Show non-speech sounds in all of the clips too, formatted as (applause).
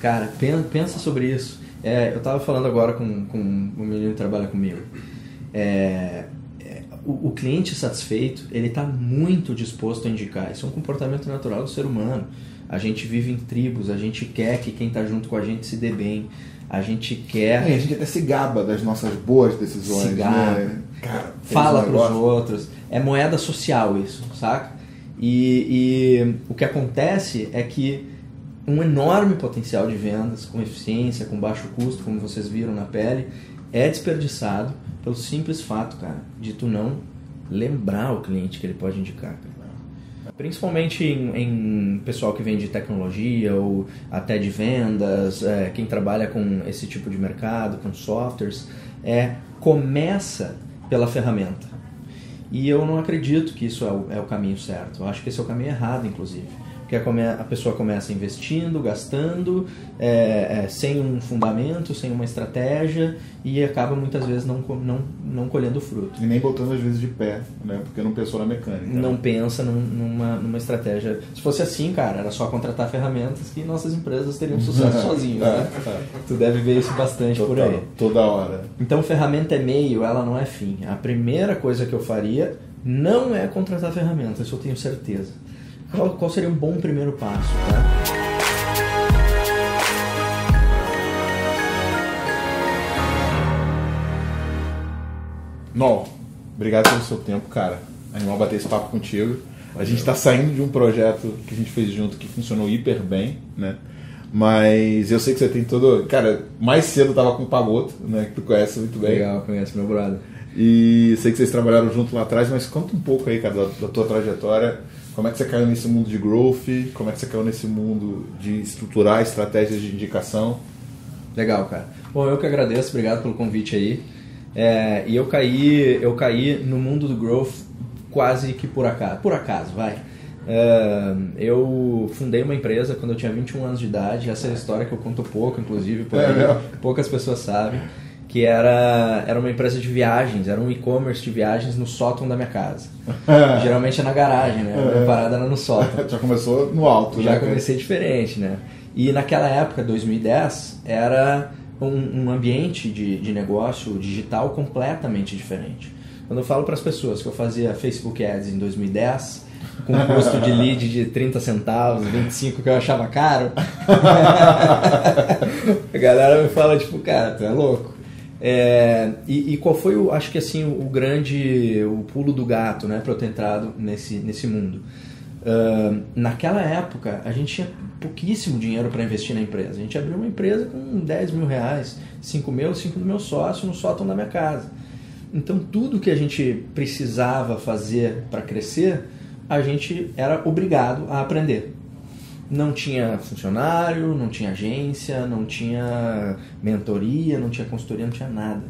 Cara, pensa sobre isso. É, eu estava falando agora com, com um menino que trabalha comigo. É, é, o, o, cliente satisfeito, ele está muito disposto a indicar. Isso é um comportamento natural do ser humano. A gente vive em tribos, a gente quer que quem está junto com a gente se dê bem. A gente quer. É, a gente até se gaba das nossas boas decisões. Se gaba. Né? Cara, Fala para os outros. É moeda social isso, saca? E, e o que acontece é que um enorme potencial de vendas, com eficiência, com baixo custo, como vocês viram na pele, é desperdiçado pelo simples fato, cara, de tu não lembrar o cliente que ele pode indicar, cara. Principalmente em, em, pessoal que vende tecnologia ou até de vendas, é, quem trabalha com esse tipo de mercado, com softwares, é começa pela ferramenta. E eu não acredito que isso é o, é o caminho certo. Eu acho que esse é o caminho errado, inclusive porque a, pessoa começa investindo, gastando, é, é, sem um fundamento, sem uma estratégia e acaba muitas vezes não, não, não colhendo fruto. E nem botando às vezes de pé, né? porque não pensou na mecânica. Não né? pensa num, numa, numa estratégia. Se fosse assim, cara, era só contratar ferramentas que nossas empresas teriam (laughs) sucesso sozinhas. Né? tu deve ver isso bastante Total, por aí. Toda hora. Então, ferramenta é meio, ela não é fim. A primeira coisa que eu faria não é contratar ferramentas, isso eu tenho certeza qual, qual seria um bom primeiro passo, tá? Nó, obrigado pelo seu tempo, cara. Animal bater esse papo contigo. A gente está saindo de um projeto que a gente fez junto que funcionou hiper bem, né? Mas eu sei que você tem todo. Cara, mais cedo eu tava com o Pagoto, né? Que tu conhece muito bem. Legal, conhece meu brother. E sei que vocês trabalharam junto lá atrás, mas conta um pouco aí, cara, da, da tua trajetória como é que você caiu nesse mundo de growth? Como é que você caiu nesse mundo de estruturar estratégias de indicação? Legal, cara. Bom, eu que agradeço, obrigado pelo convite aí. É, e eu caí, eu caí no mundo do growth quase que por acaso, por acaso, vai. É, eu fundei uma empresa quando eu tinha 21 anos de idade. Essa é a história que eu conto pouco, inclusive, porque é, poucas pessoas sabem que era, era uma empresa de viagens, era um e-commerce de viagens no sótão da minha casa. (laughs) Geralmente é na garagem, né? A minha parada era no sótão. (laughs) Já começou no alto, Já né? comecei diferente, né? E naquela época, 2010, era um, um ambiente de, de negócio digital completamente diferente. Quando eu falo para as pessoas que eu fazia Facebook Ads em 2010, com um custo de lead de 30 centavos, 25 que eu achava caro, (laughs) a galera me fala, tipo, cara, tu é louco. É, e, e, qual foi, o, acho que assim, o, grande, o pulo do gato, né, para eu ter entrado nesse, nesse mundo? Uh, naquela época, a gente tinha pouquíssimo dinheiro para investir na empresa. A gente abriu uma empresa com 10 mil reais, 5 mil, 5 do meu sócio no sótão da minha casa. Então, tudo que a gente precisava fazer para crescer, a gente era obrigado a aprender não tinha funcionário, não tinha agência, não tinha mentoria, não tinha consultoria, não tinha nada.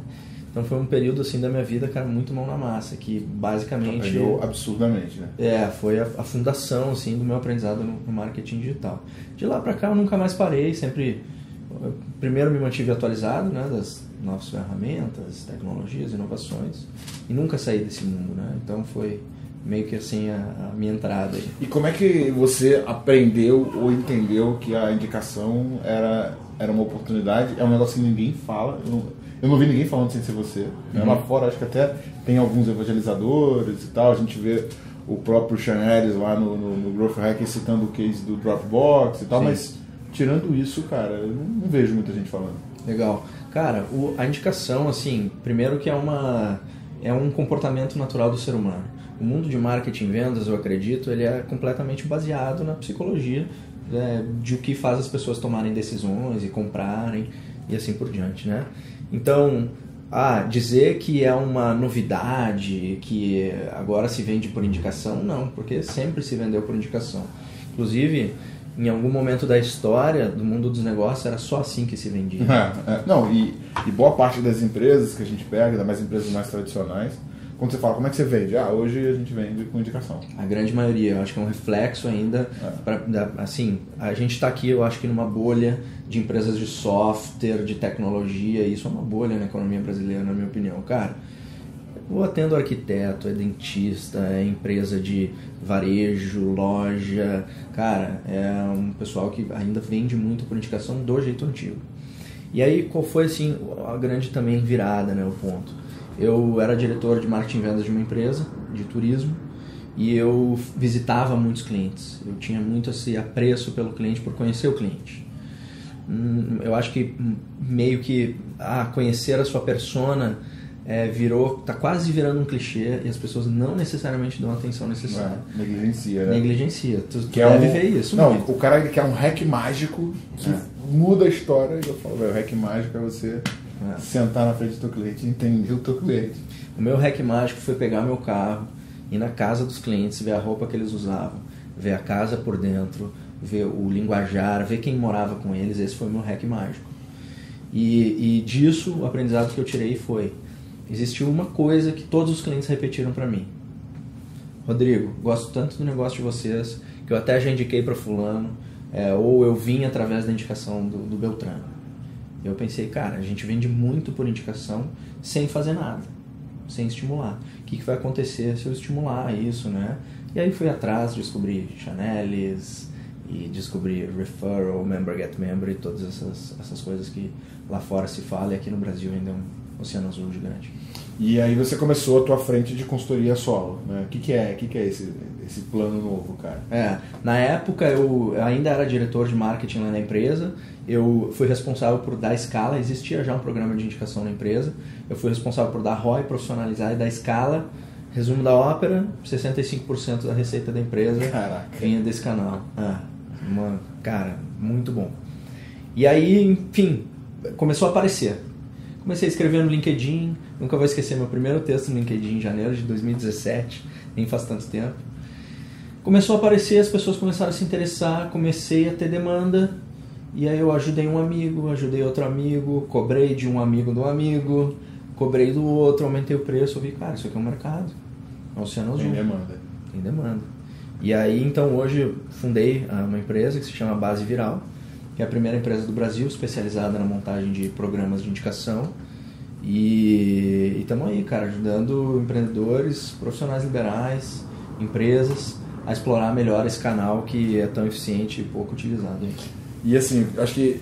Então foi um período assim da minha vida, cara, muito mão na massa, que basicamente aprendeu absurdamente, né? É, foi a, a, fundação assim do meu aprendizado no, no, marketing digital. De lá para cá eu nunca mais parei, sempre primeiro me mantive atualizado, né, das novas ferramentas, tecnologias, inovações e nunca saí desse mundo, né? Então foi meio que assim a, a, minha entrada. Aí. E como é que você aprendeu ou entendeu que a indicação era, era uma oportunidade? É um negócio que ninguém fala. Eu não, eu não vi ninguém falando sem ser você. Uhum. Lá fora acho que até tem alguns evangelizadores e tal. A gente vê o próprio Chanelis lá no, no, no Growth Hack citando o case do Dropbox e tal, Sim. mas tirando isso, cara, eu não, não vejo muita gente falando. Legal. Cara, o, a indicação, assim, primeiro que é uma é um comportamento natural do ser humano o mundo de marketing e vendas, eu acredito, ele é completamente baseado na psicologia é, de o que faz as pessoas tomarem decisões e comprarem e assim por diante, né? Então, ah, dizer que é uma novidade, que agora se vende por indicação, não, porque sempre se vendeu por indicação. Inclusive, em algum momento da história do mundo dos negócios era só assim que se vendia. (laughs) É, é. Não, e, e boa parte das empresas que a gente pega, ainda mais empresas mais tradicionais, quando você fala, como é que você vende? Ah, hoje a gente vende com indicação. A grande maioria, eu acho que é um reflexo ainda. É. Pra, assim, a gente está aqui, eu acho que numa bolha de empresas de software, de tecnologia, isso é uma bolha na economia brasileira, na minha opinião. Cara, Eu atendo arquiteto, é dentista, é empresa de varejo, loja. Cara, é um pessoal que ainda vende muito por indicação do jeito antigo. E aí, qual foi assim a grande também virada, né, o ponto? Eu era diretor de marketing e vendas de uma empresa de turismo e eu visitava muitos clientes. Eu tinha muito esse apreço pelo cliente por conhecer o cliente. Hum, eu acho que meio que ah, conhecer a sua persona é, virou, tá quase virando um clichê e as pessoas não necessariamente dão a atenção necessária. É, negligencia, né? Negligencia. Tu, que é deve um, ver isso. Não, muito. o cara quer um hack mágico que é. muda a história. E eu falo, o hack mágico é você é. sentar na frente do teu cliente entender o teu cliente. O meu hack mágico foi pegar meu carro, ir na casa dos clientes, ver a roupa que eles usavam, ver a casa por dentro, ver o linguajar, ver quem morava com eles. Esse foi o meu hack mágico. E, e disso, o aprendizado que eu tirei foi existiu uma coisa que todos os clientes repetiram para mim. Rodrigo, gosto tanto do negócio de vocês que eu até já indiquei para fulano, é, ou eu vim através da indicação do, do Beltrano. Eu pensei, cara, a gente vende muito por indicação sem fazer nada, sem estimular. O que, que vai acontecer se eu estimular isso, né? E aí fui atrás, descobri Chanelis e descobri referral, member get member e todas essas, essas coisas que lá fora se fala e aqui no Brasil ainda é um Oceano Azul gigante. E aí você começou a tua frente de consultoria solo, né? O que, que é? Que, que é esse, esse plano novo, cara? É, na época eu ainda era diretor de marketing lá na empresa, eu fui responsável por dar escala, existia já um programa de indicação na empresa, eu fui responsável por dar ROI, profissionalizar e dar escala. Resumo da ópera, 65% da receita da empresa Caraca. vinha desse canal. É, uma, cara, muito bom. E aí, enfim, começou a aparecer Comecei a escrever no LinkedIn, nunca vou esquecer meu primeiro texto no LinkedIn em janeiro de 2017, nem faz tanto tempo. Começou a aparecer, as pessoas começaram a se interessar, comecei a ter demanda, e aí eu ajudei um amigo, ajudei outro amigo, cobrei de um amigo do amigo, cobrei do outro, aumentei o preço, eu vi, cara, isso aqui é um mercado. É um oceano azul. Tem demanda. Tem demanda. E aí, então, hoje fundei uma empresa que se chama Base Viral, que é a primeira empresa do Brasil especializada na montagem de programas de indicação. E estamos aí, cara, ajudando empreendedores, profissionais liberais, empresas a explorar melhor esse canal que é tão eficiente e pouco utilizado. E assim, acho que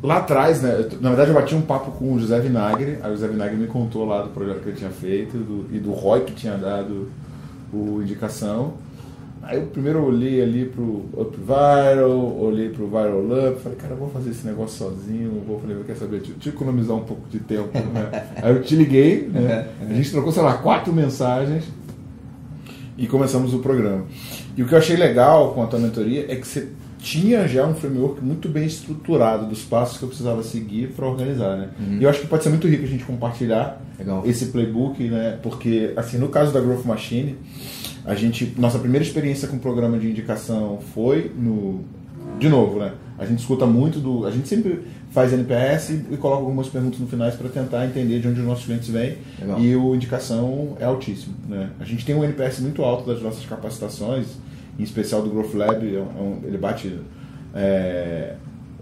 lá atrás, né, na verdade eu bati um papo com o José Vinagre, aí o José Vinagre me contou lá do projeto que ele tinha feito do, e do ROI que tinha dado o indicação. Aí eu primeiro olhei ali pro Up Viral, olhei pro Viral falei, cara, eu vou fazer esse negócio sozinho, vou falei, quer saber, deixa eu economizar um pouco de tempo, né? (laughs) Aí eu te liguei, né? A gente trocou, sei lá, quatro mensagens e começamos o programa. E o que eu achei legal com a tua mentoria é que você tinha já um framework muito bem estruturado dos passos que eu precisava seguir para organizar, né? Uhum. E eu acho que pode ser muito rico a gente compartilhar legal. esse playbook, né? Porque, assim, no caso da Growth Machine, a gente, nossa primeira experiência com o programa de indicação foi no, de novo, né? A gente escuta muito do, a gente sempre faz NPS e, coloca algumas perguntas no finais para tentar entender de onde os nossos clientes vêm. Legal. E o indicação é altíssimo, né? A gente tem um NPS muito alto das nossas capacitações, em especial do Growth Lab, é um, ele bate é,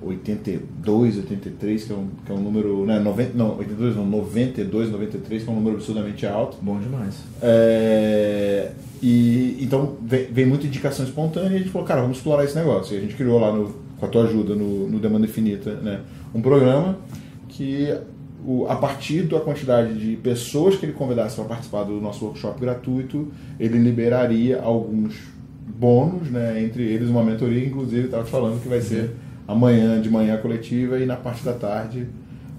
82, 83, que é um, que é um número. Né, 90, não, 82, não, 92, 93, que é um número absurdamente alto. Bom demais. É, e então vem, vem, muita indicação espontânea e a gente falou, cara, vamos explorar esse negócio. E a gente criou lá no, com a tua ajuda no, no Demanda Infinita né, um programa que o, a partir da quantidade de pessoas que ele convidasse para participar do nosso workshop gratuito, ele liberaria alguns bônus, né, entre eles uma mentoria, inclusive estava te falando que vai ser amanhã de manhã coletiva e na parte da tarde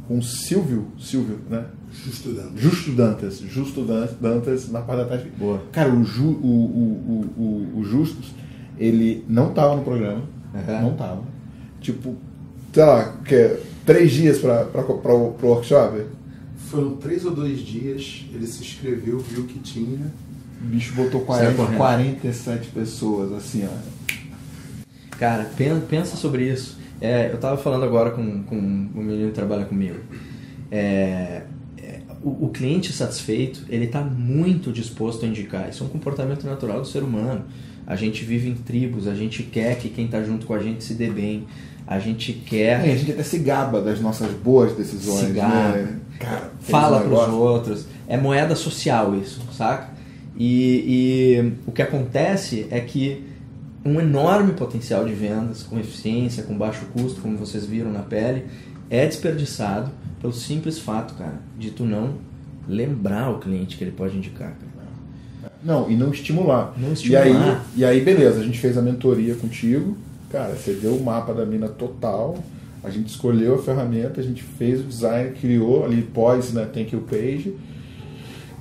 com Silvio, Silvio, né? Justo Dantas. Justo Dantas, Justo Dantas na parte da tarde. Boa. Cara, o, Ju, o, o, o, o Justus, ele não tava no programa, uhum. não tava. Tipo, sei lá, que é, três dias para o workshop? Foram três ou dois dias, ele se inscreveu, viu que tinha. O bicho botou 40, 47 pessoas, assim, ó. Cara, pensa sobre isso. É, eu estava falando agora com, com um menino que trabalha comigo. É, é, o, o, cliente satisfeito, ele está muito disposto a indicar. Isso é um comportamento natural do ser humano. A gente vive em tribos, a gente quer que quem está junto com a gente se dê bem. A gente quer. É, a gente até se gaba das nossas boas decisões. Se gaba. Né? Cara, fala para os outros. é moeda social isso, saca? E, e o que acontece é que um enorme potencial de vendas com eficiência, com baixo custo, como vocês viram na pele, é desperdiçado pelo simples fato, cara, de tu não lembrar o cliente que ele pode indicar, cara. Não, e não estimular. Não estimular. E aí, e aí, beleza, a gente fez a mentoria contigo, cara, você deu o mapa da mina total, a gente escolheu a ferramenta, a gente fez o design, criou ali pós, né, thank you page.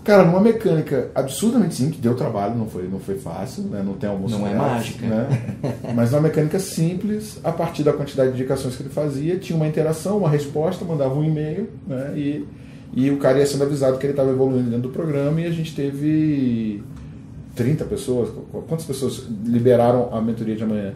Cara, numa mecânica absurdamente simples, deu trabalho, não foi, não foi fácil, né? não tem alguns Não é mágica. Né? (laughs) Mas numa mecânica simples, a partir da quantidade de indicações que ele fazia, tinha uma interação, uma resposta, mandava um e-mail, né? E, e o cara ia sendo avisado que ele estava evoluindo dentro do programa e a gente teve 30 pessoas. Quantas pessoas liberaram a mentoria de amanhã?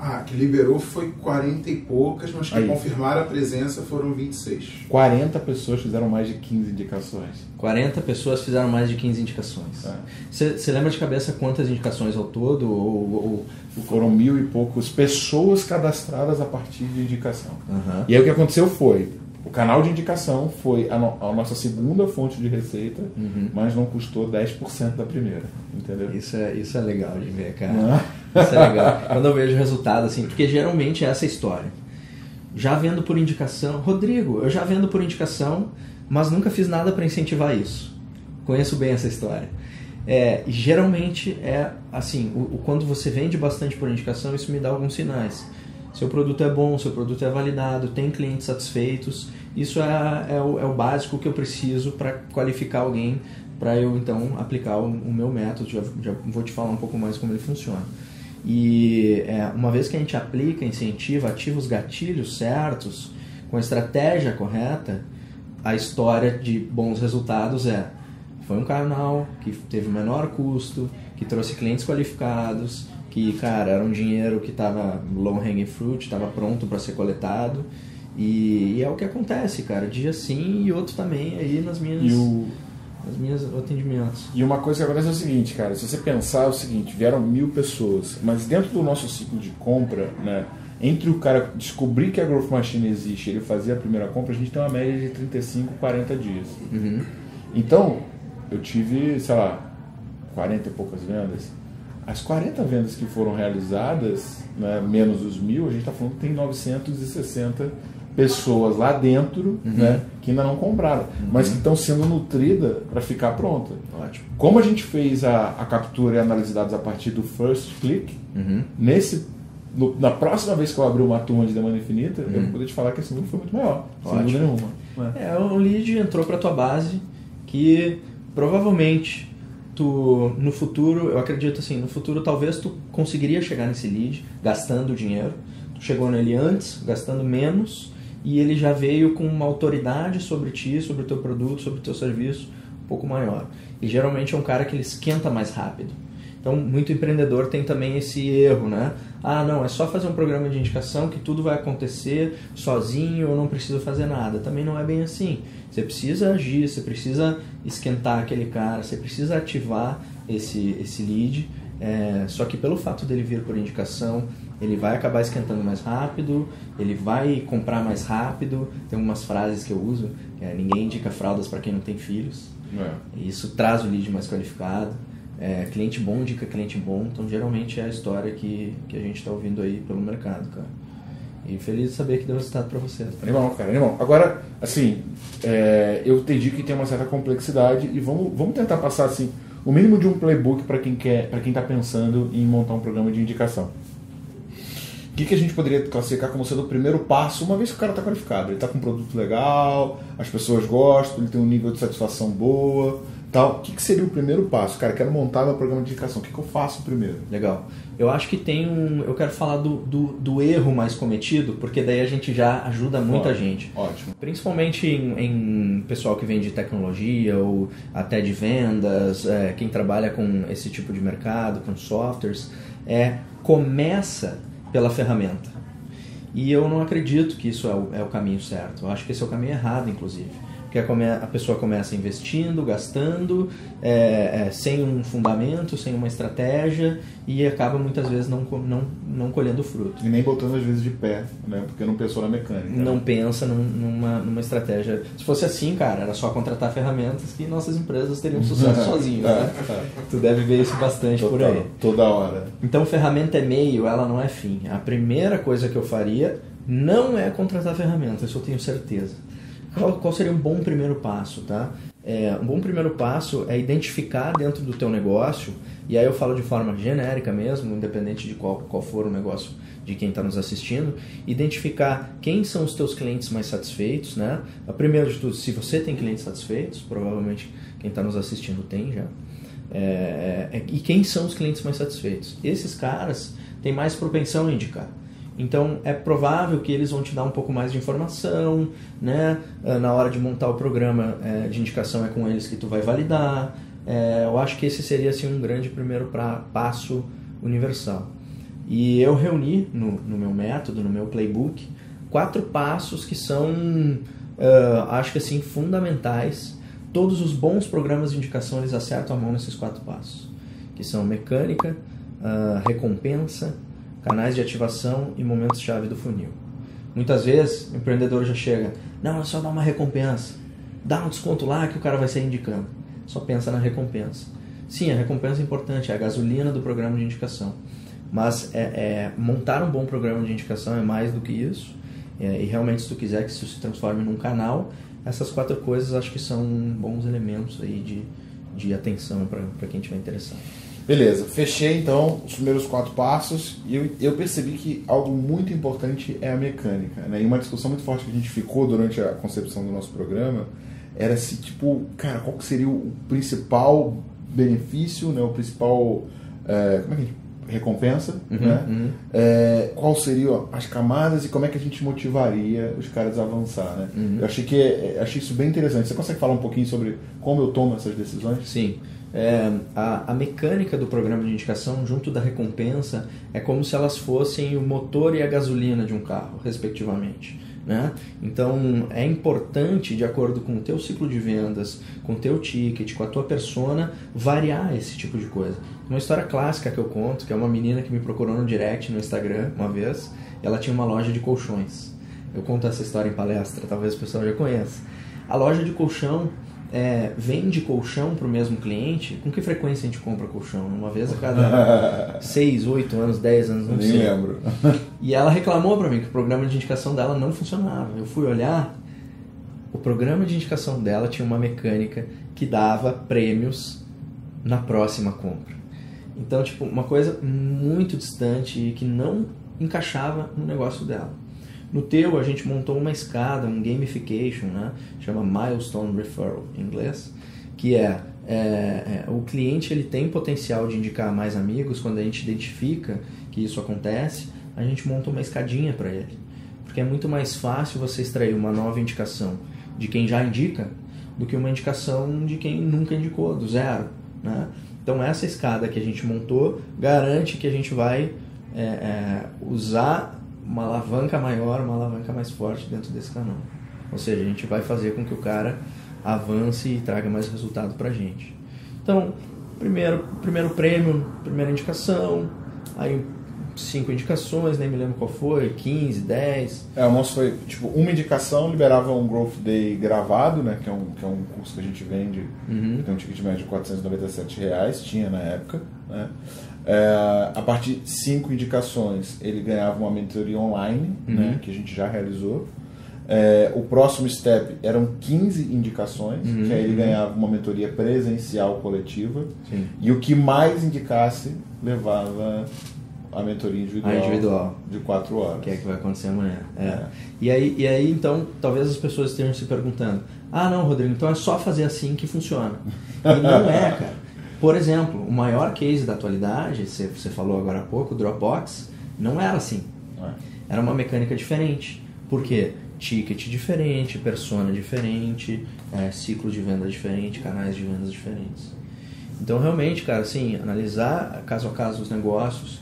Ah, que liberou foi 40 e poucas, mas que Aí. confirmaram a presença foram 26. 40 pessoas fizeram mais de 15 indicações. 40 pessoas fizeram mais de 15 indicações. É. Você lembra de cabeça quantas indicações ao todo? Ou, ou- Foram mil e poucos pessoas cadastradas a partir de indicação. Aham. E aí o que aconteceu foi, o canal de indicação foi a, no- a nossa segunda fonte de receita, Uhum. mas não custou 10% da primeira, entendeu? Isso é, isso é legal de ver, cara. Não é? Isso é legal. Quando eu vejo o resultado, assim, porque geralmente é essa história. Já vendo por indicação. Rodrigo, eu já vendo por indicação, mas nunca fiz nada para incentivar isso. Conheço bem essa história. É, geralmente é assim, o, o- quando você vende bastante por indicação, isso me dá alguns sinais. Seu produto é bom, seu produto é validado, tem clientes satisfeitos. Isso é, é, o, é o básico que eu preciso para qualificar alguém, para eu então aplicar o, o meu método. Já, já vou te falar um pouco mais como ele funciona. E é, uma vez que a gente aplica, incentiva, ativa os gatilhos certos, com a estratégia correta, a história de bons resultados é foi um canal que teve menor custo, que trouxe clientes qualificados, que, cara, era um dinheiro que estava low hanging fruit, estava pronto para ser coletado. E, e é o que acontece, cara, dia sim e outro também aí nas minhas, o, nas minhas atendimentos. e uma coisa que acontece é o seguinte, cara, se você pensar é o seguinte, vieram mil pessoas, mas dentro do nosso ciclo de compra, né, entre o cara descobrir que a Growth Machine existe e ele fazer a primeira compra, a gente tem uma média de 35, 40 dias. Uhum. Então, eu tive, sei lá, 40 e poucas vendas. As 40 vendas que foram realizadas, né, menos os mil, a gente está falando que tem 960 pessoas lá dentro né, que ainda não compraram, mas que estão sendo nutridas para ficar pronta. Ótimo. Como a gente fez a, a captura e análise de dados a partir do first click, Uhum. nesse, no- na próxima vez que eu abrir uma turma de demanda infinita, eu vou poder te falar que esse número foi muito maior, sem Ótimo. dúvida nenhuma. né? É, o lead entrou para tua base que provavelmente tu no futuro, eu acredito assim, no futuro talvez tu conseguiria chegar nesse lead gastando dinheiro. Tu chegou nele antes, gastando menos, e ele já veio com uma autoridade sobre ti, sobre o teu produto, sobre o teu serviço um pouco maior. E geralmente é um cara que ele esquenta mais rápido. Então, muito empreendedor tem também esse erro, né? Ah, não, é só fazer um programa de indicação que tudo vai acontecer sozinho, eu não preciso fazer nada. Também não é bem assim. Você precisa agir, você precisa esquentar aquele cara, você precisa ativar esse, esse lead. É, só que pelo fato dele vir por indicação, ele vai acabar esquentando mais rápido, ele vai comprar mais rápido. Tem umas frases que eu uso, é, ninguém indica fraldas para quem não tem filhos. É. Isso traz o lead mais qualificado. É, cliente bom indica cliente bom, então geralmente é a história que, que a gente está ouvindo aí pelo mercado, cara. E feliz de saber que deu resultado para vocês. Animal, cara, animal. Agora, assim, é, eu entendi que tem uma certa complexidade e vamos, vamos tentar passar assim o mínimo de um playbook para quem quer, para quem está pensando em montar um programa de indicação. O que, que a gente poderia classificar como sendo o primeiro passo, uma vez que o cara está qualificado? Ele está com um produto legal, as pessoas gostam, ele tem um nível de satisfação boa, tal. O que, que seria o primeiro passo? Cara, quero montar meu programa de indicação. O que, que eu faço primeiro? Legal. Eu acho que tem um. Eu quero falar do, do, do erro mais cometido, porque daí a gente já ajuda muita Ótimo, gente. Ótimo. Principalmente em, em pessoal que vende tecnologia ou até de vendas, é, quem trabalha com esse tipo de mercado, com softwares, é começa pela ferramenta. E eu não acredito que isso é o, é o caminho certo. Eu acho que esse é o caminho errado, inclusive. Porque a pessoa começa investindo, gastando, é, é, sem um fundamento, sem uma estratégia e acaba muitas vezes não, não, não colhendo fruto. E nem botando às vezes de pé, né? porque não pensou na mecânica. Não né? pensa num, numa, numa estratégia. Se fosse assim, cara, era só contratar ferramentas que nossas empresas teriam sucesso (laughs) sozinhas. Né? É. tu deve ver isso bastante Total, por aí. Toda hora. Então, ferramenta é meio, ela não é fim. A primeira coisa que eu faria não é contratar ferramentas, isso eu tenho certeza. Qual, qual seria um bom primeiro passo, tá? É, um bom primeiro passo é identificar dentro do teu negócio, e aí eu falo de forma genérica mesmo, independente de qual, qual for o negócio de quem está nos assistindo, identificar quem são os teus clientes mais satisfeitos, né? Primeiro de tudo, se você tem clientes satisfeitos, provavelmente quem está nos assistindo tem já. É, é, e quem são os clientes mais satisfeitos? Esses caras têm mais propensão a indicar. Então é provável que eles vão te dar um pouco mais de informação, né? Ah, na hora de montar o programa é, de indicação é com eles que tu vai validar. É, eu acho que esse seria assim, um grande primeiro pra, passo universal. E eu reuni no, no meu método, no meu playbook, quatro passos que são, uh, acho que assim, fundamentais. Todos os bons programas de indicação eles acertam a mão nesses quatro passos, que são mecânica, uh, recompensa, canais de ativação e momentos-chave do funil. Muitas vezes o empreendedor já chega, não, é só dar uma recompensa, dá um desconto lá que o cara vai sair indicando. Só pensa na recompensa. Sim, a recompensa é importante, é a gasolina do programa de indicação. Mas é, é montar um bom programa de indicação é mais do que isso. É, e realmente, se tu quiser que isso se transforme num canal, essas quatro coisas acho que são bons elementos aí de, de atenção para quem estiver interessado. Beleza, fechei então os primeiros quatro passos e eu, eu, percebi que algo muito importante é a mecânica. Né? E uma discussão muito forte que a gente ficou durante a concepção do nosso programa era se, tipo, cara, qual seria o principal benefício, né? o principal. É, como é que a gente recompensa, uhum, né? Uhum. É, qual seriam as camadas e como é que a gente motivaria os caras a avançar, né? Uhum. Eu achei que é, achei isso bem interessante. Você consegue falar um pouquinho sobre como eu tomo essas decisões? Sim. É, a, a, mecânica do programa de indicação junto da recompensa é como se elas fossem o motor e a gasolina de um carro, respectivamente. Né? Então é importante, de acordo com o teu ciclo de vendas, com o teu ticket, com a tua persona, variar esse tipo de coisa. Uma história clássica que eu conto, que é uma menina que me procurou no direct no Instagram uma vez, ela tinha uma loja de colchões. Eu conto essa história em palestra, talvez o pessoal já conheça. A loja de colchão é, vende colchão para o mesmo cliente, com que frequência a gente compra colchão? Uma vez a cada (laughs) 6, 8 anos, 10 anos, não Nem sei. lembro. (laughs) E ela reclamou para mim que o programa de indicação dela não funcionava. Eu fui olhar, o programa de indicação dela tinha uma mecânica que dava prêmios na próxima compra. Então, tipo, uma coisa muito distante e que não encaixava no negócio dela. No teu, a gente montou uma escada, um gamification, né? chama Milestone Referral em inglês, que é, é, é, o cliente ele tem potencial de indicar mais amigos, quando a gente identifica que isso acontece, a gente monta uma escadinha para ele. Porque é muito mais fácil você extrair uma nova indicação de quem já indica do que uma indicação de quem nunca indicou, do zero. Né? Então essa escada que a gente montou garante que a gente vai é, é, usar uma alavanca maior, uma alavanca mais forte dentro desse canal. Ou seja, a gente vai fazer com que o cara avance e traga mais resultado para a gente. Então, primeiro, primeiro prêmio, primeira indicação, aí cinco indicações, nem me lembro qual foi, 15, 10. É, o nosso foi, tipo, uma indicação liberava um Growth Day gravado, né, que é um, que é um curso que a gente vende, uhum. tem um ticket médio de 497 reais, tinha na época, né. É, a partir de cinco indicações, ele ganhava uma mentoria online, uhum. né, que a gente já realizou. É, o próximo step eram 15 indicações, uhum, que aí ele ganhava uma mentoria presencial coletiva. Sim. E o que mais indicasse levava a mentoria individual, a individual. de 4 horas. Que é que vai acontecer amanhã. É. É. E, aí, e aí, então, talvez as pessoas estejam se perguntando: ah, não, Rodrigo, então é só fazer assim que funciona. E não é, cara. Por exemplo, o maior case da atualidade, você falou agora há pouco, o Dropbox, não era assim. É. Era uma mecânica diferente. Por quê? Ticket diferente, persona diferente, é, ciclo de venda diferente, canais de vendas diferentes. Então, realmente, cara, assim, analisar caso a caso os negócios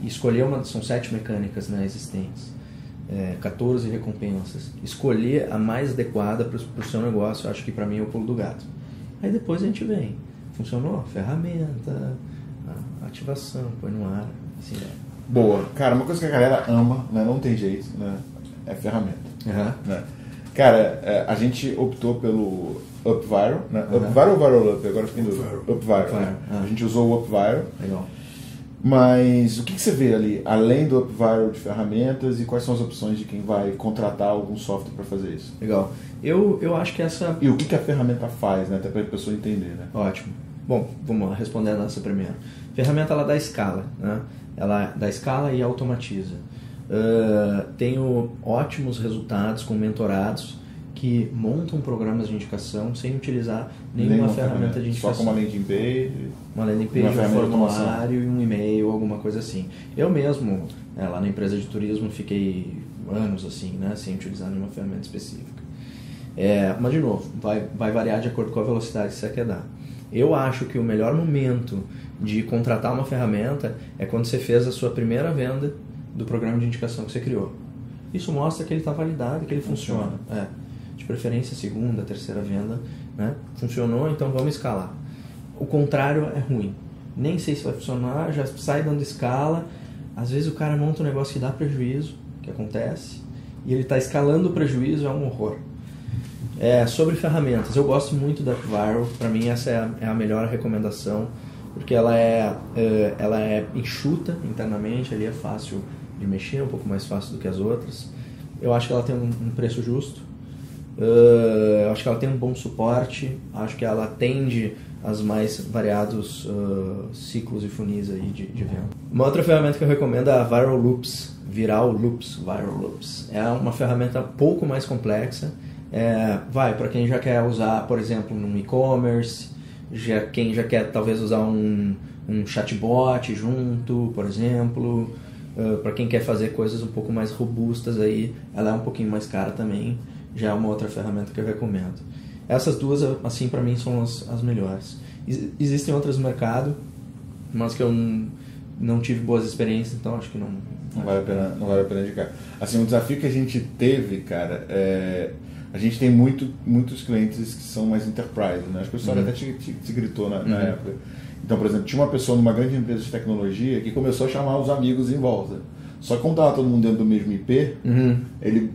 e escolher uma. São sete mecânicas né, existentes. é, 14 recompensas. Escolher a mais adequada para o seu negócio, eu acho que para mim é o pulo do gato. Aí depois a gente vem. Funcionou? Ferramenta, ativação, põe no ar, assim é. Boa. Cara, uma coisa que a galera ama, né? Não tem jeito, né? É ferramenta. Uhum. Né? Cara, é, a gente optou pelo UpViral, né? Uhum. UpViral ou Viral Up? Agora fiquei em dúvida. UpViral. Up né? A gente usou o UpViral. Legal. Mas o que, que, você vê ali, além do UpViral de ferramentas e quais são as opções de quem vai contratar algum software para fazer isso? Legal. Eu, eu acho que essa... E o que, que a ferramenta faz, né? Até para a pessoa entender, né? Ótimo. Bom, vamos lá, respondendo essa primeiro. A ferramenta ela dá escala, né? Ela dá escala e automatiza. Uh, tenho ótimos resultados com mentorados que montam programas de indicação sem utilizar nenhuma, nenhuma ferramenta, ferramenta, de indicação. Só com uma landing page? Uma landing page, uma um formulário e um e-mail, alguma coisa assim. Eu mesmo, é, lá na empresa de turismo, fiquei anos assim, né, sem utilizar nenhuma ferramenta específica. É, mas, de novo, vai, vai variar de acordo com a velocidade que você quer dar. Eu acho que o melhor momento de contratar uma ferramenta é quando você fez a sua primeira venda do programa de indicação que você criou. Isso mostra que ele está validado, que ele funciona. funciona. É de preferência segunda, terceira venda, né? Funcionou, então vamos escalar. O contrário é ruim. Nem sei se vai funcionar, já sai dando escala. Às vezes o cara monta um negócio que dá prejuízo, que acontece, e ele está escalando o prejuízo, é um horror. É, sobre ferramentas, eu gosto muito da Viral, para mim essa é a, é a, melhor recomendação, porque ela é, é, ela é enxuta internamente, ali é fácil de mexer, um pouco mais fácil do que as outras. Eu acho que ela tem um, um preço justo, Uh, acho que ela tem um bom suporte, acho que ela atende as mais variados uh, ciclos e funis aí de, de venda. Uma outra ferramenta que eu recomendo é a Viral Loops, Viral Loops, Viral Loops. É uma ferramenta pouco mais complexa. É, vai para quem já quer usar, por exemplo, no e-commerce, já quem já quer talvez usar um, um chatbot junto, por exemplo. Uh, para quem quer fazer coisas um pouco mais robustas aí, ela é um pouquinho mais cara também já é uma outra ferramenta que eu recomendo. Essas duas, assim, para mim, são as, as melhores. Existem outras no mercado, mas que eu não tive boas experiências, então acho que não. Não vale a pena, não vale a pena indicar. Assim, o desafio que a gente teve, cara, é. A gente tem muito, muitos clientes que são mais enterprise, né? Acho que o pessoal uhum. até te, te, te gritou na, na uhum. época. Então, por exemplo, tinha uma pessoa numa grande empresa de tecnologia que começou a chamar os amigos em volta. Só que como estava todo mundo dentro do mesmo IP, uhum. ele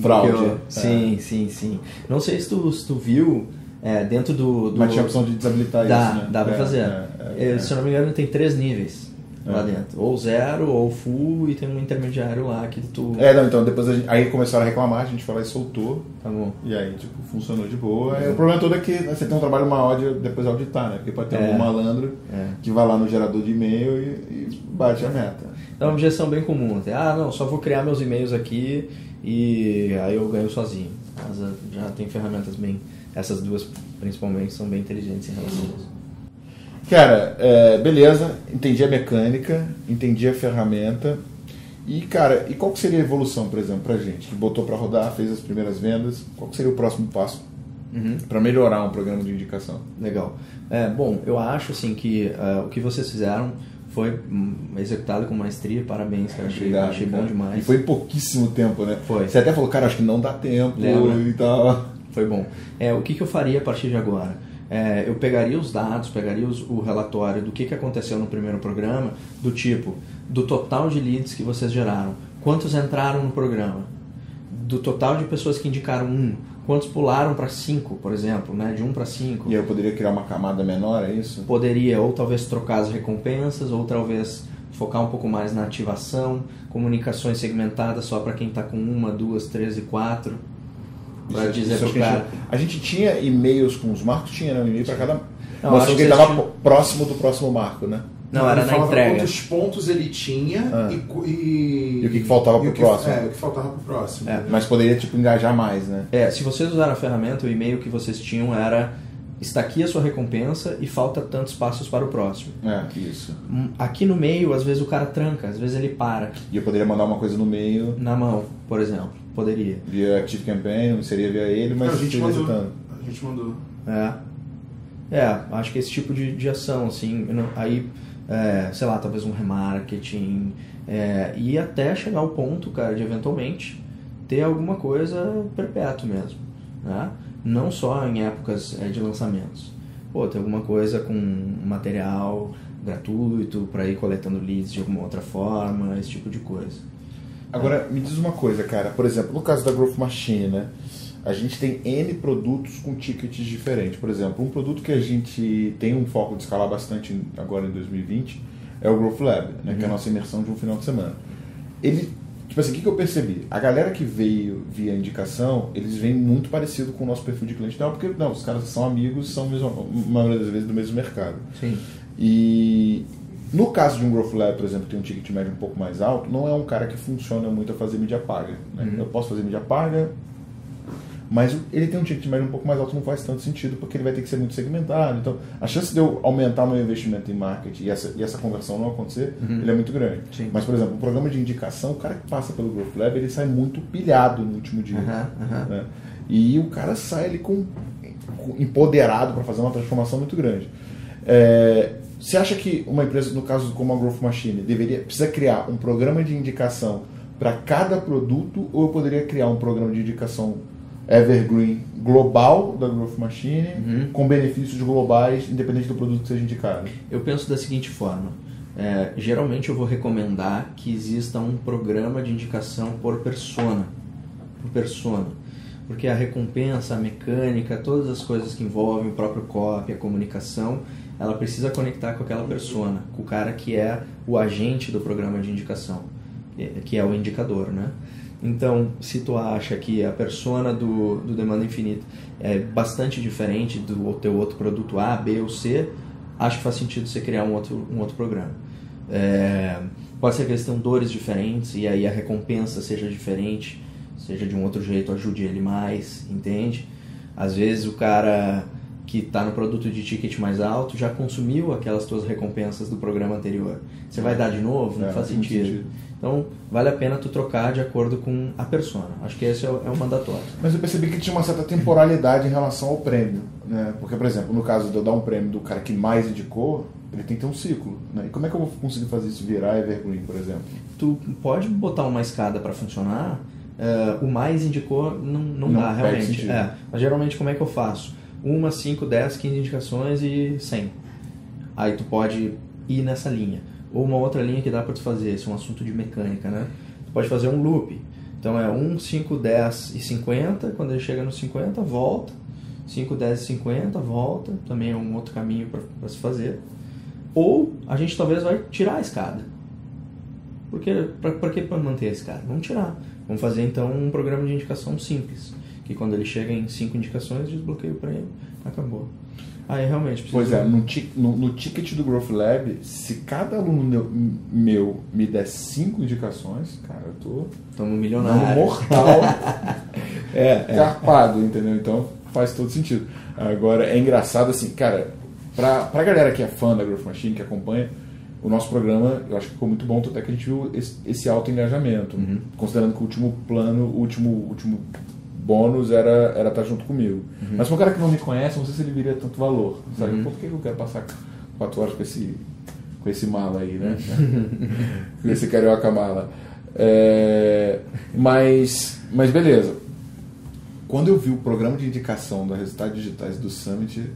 Fraude. Eu, sim, é. sim, sim. Não sei se tu, se tu viu é, dentro do, do. Mas tinha a opção de desabilitar dá, isso. Né? Dá pra é, fazer. É, é, é, se eu não me engano, tem três níveis lá dentro. Ou zero, ou full, e tem um intermediário lá que tu. É, não, então depois gente, aí começaram a reclamar, a gente foi lá e soltou. Tá bom. E aí, tipo, funcionou de boa. O problema todo é que né, você tem um trabalho maior de depois auditar, né? Porque pode ter algum malandro que vai lá no gerador de e-mail e, e bate a meta. É uma objeção bem comum. Até, ah, não, só vou criar meus e-mails aqui e aí eu ganho sozinho. Mas eh, já tem ferramentas bem. Essas duas, principalmente, são bem inteligentes em relação a isso. Cara, é, beleza, entendi a mecânica, entendi a ferramenta. E, cara, e qual que seria a evolução, por exemplo, pra gente que botou para rodar, fez as primeiras vendas? Qual seria o próximo passo uhum. para melhorar um programa de indicação? Legal. É, bom, eu acho assim que uh, o que vocês fizeram foi executado com maestria, parabéns, cara. Achei, Obrigado, achei bom demais. E foi em pouquíssimo tempo, né? Foi. Você até falou, cara, acho que não dá tempo Lembra? e tal. Foi bom. É, o que, que eu faria a partir de agora? É, eu pegaria os dados, pegaria os, o relatório do que, que aconteceu no primeiro programa, do tipo, do total de leads que vocês geraram, quantos entraram no programa, do total de pessoas que indicaram um, Quantos pularam para 5, por exemplo, né? de 1 um para 5? E eu poderia criar uma camada menor, é isso? Poderia, ou talvez trocar as recompensas, ou talvez focar um pouco mais na ativação, comunicações segmentadas só para quem está com uma, duas, três e quatro. Para dizer pro cara. A gente tinha e-mails com os marcos, tinha né? um e-mail para cada. Não, Mostrou que ele estava tinha... próximo do próximo marco, né? Não, era na entrega. Quantos pontos ele tinha ah. e, e, e, o que, que faltava para o próximo. É, o que faltava para o próximo. É. Mas poderia tipo, engajar mais, né? É, se vocês usaram a ferramenta, o e-mail que vocês tinham era está aqui a sua recompensa e falta tantos passos para o próximo. É, isso. Hum, aqui no meio, às vezes o cara tranca, às vezes ele para. E eu poderia mandar uma coisa no meio. Na mão, por exemplo. Poderia. Via Active Campaign, seria via ele, mas a gente mandou. A gente mandou. É. É, acho que esse tipo de, de ação, assim, não, aí é, sei lá, talvez um remarketing, é, e até chegar ao ponto, cara, de eventualmente ter alguma coisa perpétuo mesmo, né? Não só em épocas é, de lançamentos. Pô, ter alguma coisa com material gratuito para ir coletando leads de alguma outra forma, esse tipo de coisa. Agora, me diz uma coisa, cara. Por exemplo, no caso da Growth Machine, né? A gente tem N produtos com tickets diferentes. Por exemplo, um produto que a gente tem um foco de escalar bastante agora em 2020 é o Growth Lab, né? Uhum. que é a nossa imersão de um final de semana. Ele, tipo assim, o que, que eu percebi? A galera que veio via indicação, eles vêm muito parecido com o nosso perfil de cliente. Não, porque não, os caras são amigos, são, mesmo, maioria das vezes, do mesmo mercado. Sim. E no caso de um Growth Lab, por exemplo, que tem um ticket médio um pouco mais alto, não é um cara que funciona muito a fazer mídia paga. Né? Uhum. Eu posso fazer mídia paga, mas ele tem um ticket médio um pouco mais alto, não faz tanto sentido, porque ele vai ter que ser muito segmentado. Então, a chance de eu aumentar meu investimento em marketing e essa, e essa conversão não acontecer, uhum. ele é muito grande. Sim. Mas, por exemplo, um programa de indicação, o cara que passa pelo Growth Lab, ele sai muito pilhado no último dia. Uhum. Né? E o cara sai ali com, com empoderado para fazer uma transformação muito grande. É, você acha que uma empresa, no caso como a Growth Machine, deveria precisa criar um programa de indicação para cada produto ou eu poderia criar um programa de indicação evergreen global da Growth Machine uhum. com benefícios globais independente do produto que seja indicado? Eu penso da seguinte forma. É, geralmente eu vou recomendar que exista um programa de indicação por persona, por persona, porque a recompensa, a mecânica, todas as coisas que envolvem o próprio copy, a comunicação, ela precisa conectar com aquela persona, com o cara que é o agente do programa de indicação, que é o indicador, né? Então, se tu acha que a persona do, do Demanda Infinita é bastante diferente do teu outro produto A, B ou C, acho que faz sentido você criar um outro, um outro programa. É, pode ser que eles tenham dores diferentes e aí a recompensa seja diferente, seja de um outro jeito, ajude ele mais, entende? Às vezes o cara que está no produto de ticket mais alto já consumiu aquelas tuas recompensas do programa anterior. Você vai dar de novo? Não é, faz sentido. sentido. Então, vale a pena tu trocar de acordo com a persona. Acho que esse é o, é o mandatório. Mas eu percebi que tinha uma certa temporalidade em relação ao prêmio. Né? Porque, por exemplo, no caso de eu dar um prêmio do cara que mais indicou, ele tem que ter um ciclo. Né? E como é que eu vou conseguir fazer isso virar evergreen, por exemplo? Tu pode botar uma escada para funcionar, uh, o mais indicou não, não, não dá, realmente. É, mas geralmente como é que eu faço? uma, 5, 10, 15 indicações e 100. Aí tu pode ir nessa linha. Ou uma outra linha que dá para tu fazer, esse é um assunto de mecânica, né? Tu pode fazer um loop. Então é 1, 5, 10 e 50, quando ele chega no 50, volta. 5, 10 e 50, volta. Também é um outro caminho para se fazer. Ou a gente talvez vai tirar a escada. Porque, para que manter a escada? Vamos tirar. Vamos fazer então um programa de indicação simples que quando ele chega em cinco indicações, desbloqueio para ele, acabou. Aí realmente precisa... Pois é, no, no, no, ticket do Growth Lab, se cada aluno meu, meu me der cinco indicações, cara, eu tô. Estamos milionário. mortal. (laughs) é, é. Carpado, entendeu? Então faz todo sentido. Agora, é engraçado assim, cara, pra, pra galera que é fã da Growth Machine, que acompanha, o nosso programa, eu acho que ficou muito bom, até que a gente viu esse, esse alto engajamento. Uhum. Considerando que o último plano, o último, último bônus era era estar junto comigo. Uhum. Mas para um cara que não me conhece, não sei se ele viria tanto valor. Sabe? Uhum. Por que eu quero passar quatro horas com esse, com esse mala aí, né? (laughs) com esse carioca mala. É, mas, mas beleza. Quando eu vi o programa de indicação dos resultados digitais do Summit,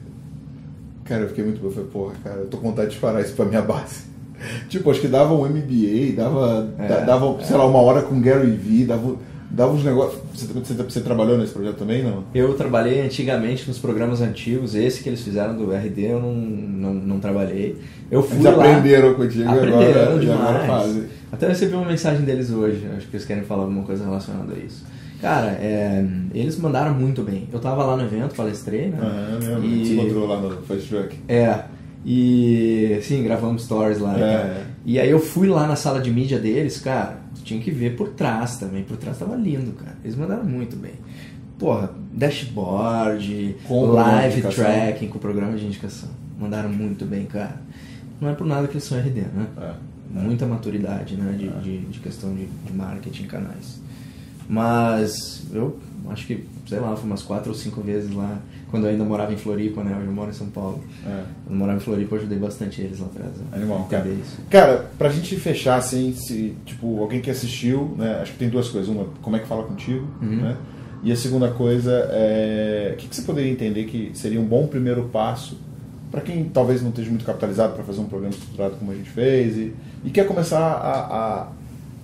cara, eu fiquei muito bom. Eu falei, porra, cara, eu tô com vontade de parar isso pra minha base. (laughs) tipo, acho que dava um MBA, dava, é, dava sei é. lá, uma hora com Gary Vee, dava dava uns negócios. Você, você, você, trabalhou nesse projeto também, não? Eu trabalhei antigamente nos programas antigos, esse que eles fizeram do RD eu não, não, não trabalhei. Eu fui eles lá, aprenderam contigo aprenderam agora, demais. agora Até recebi uma mensagem deles hoje, acho que eles querem falar alguma coisa relacionada a isso. Cara, é, eles mandaram muito bem. Eu tava lá no evento, palestrei, né? Ah, é mesmo. E... Você encontrou lá no Fast Truck. É. E sim, gravamos stories lá. É. E aí eu fui lá na sala de mídia deles, cara tinha que ver por trás também. Por trás tava lindo, cara. Eles mandaram muito bem. Porra, dashboard, com live tracking com o programa de indicação. Mandaram muito bem, cara. Não é por nada que eles são RD, né? É, é. Muita maturidade, né? De, é. de, de, questão de, de marketing canais. Mas eu acho que, sei lá, fui umas quatro ou cinco vezes lá, quando eu ainda morava em Floripa, né? Hoje eu moro em São Paulo. É. Quando eu morava em Floripa, eu ajudei bastante eles lá atrás. né? Animal, cara. Isso. Cara, pra gente fechar, assim, se, tipo, alguém que assistiu, né, acho que tem duas coisas. Uma, como é que fala contigo, Uhum. né? E a segunda coisa é, o que, que você poderia entender que seria um bom primeiro passo para quem talvez não esteja muito capitalizado para fazer um programa estruturado como a gente fez e, e quer começar a,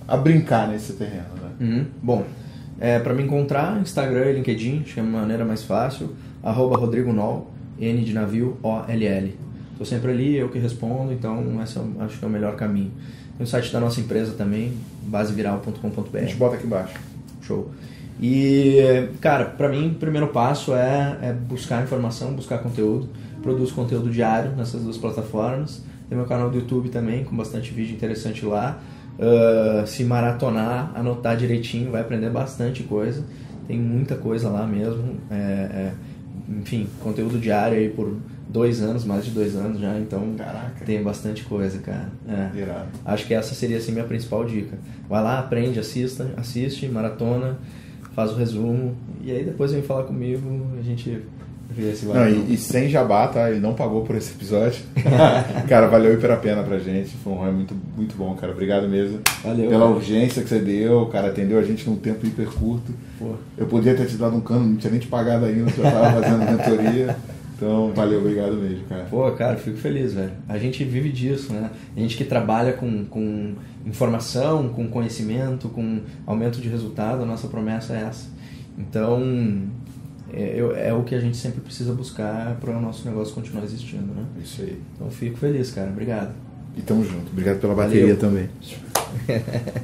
a, a brincar nesse terreno, né? Uhum. Bom, é, para me encontrar, Instagram e LinkedIn, acho que é a maneira mais fácil, arroba Rodrigo Nol, N de navio, O-L-L. Estou sempre ali, eu que respondo, então esse é, acho que é o melhor caminho. Tem o site da nossa empresa também, A gente baseviral.com.br. bota aqui embaixo. Show. E, cara, para mim, o primeiro passo é, é buscar informação, buscar conteúdo. Produzo conteúdo diário nessas duas plataformas. Tem meu canal do YouTube também, com bastante vídeo interessante lá. Ah, se maratonar, anotar direitinho, vai aprender bastante coisa. Tem muita coisa lá mesmo. É, é, enfim, conteúdo diário aí por dois anos, mais de dois anos já, então Caraca. tem bastante coisa, cara. É. Acho que essa seria assim minha principal dica. Vai lá, aprende, assista, assiste, maratona, faz o resumo e aí depois vem falar comigo, a gente não. e, e sem jabá, tá? Ele não pagou por esse episódio. (laughs) cara, valeu hiper a pena pra gente. Foi um rolê muito, muito bom, cara. Obrigado mesmo. Valeu, Pela cara. urgência que você deu, cara, atendeu a gente num tempo hiper curto. Pô, Eu podia ter te dado um cano, não tinha nem te pagado ainda, já tava fazendo mentoria. Então, valeu, obrigado mesmo, cara. Pô, cara, fico feliz, velho. A gente vive disso, né? A gente que trabalha com, com informação, com conhecimento, com aumento de resultado, a nossa promessa é essa. Então, é, eu- é o que a gente sempre precisa buscar para o nosso negócio continuar existindo, né? Isso aí. Então, fico feliz, cara. Obrigado. E tamo junto. Obrigado pela bateria Valeu. também. (laughs)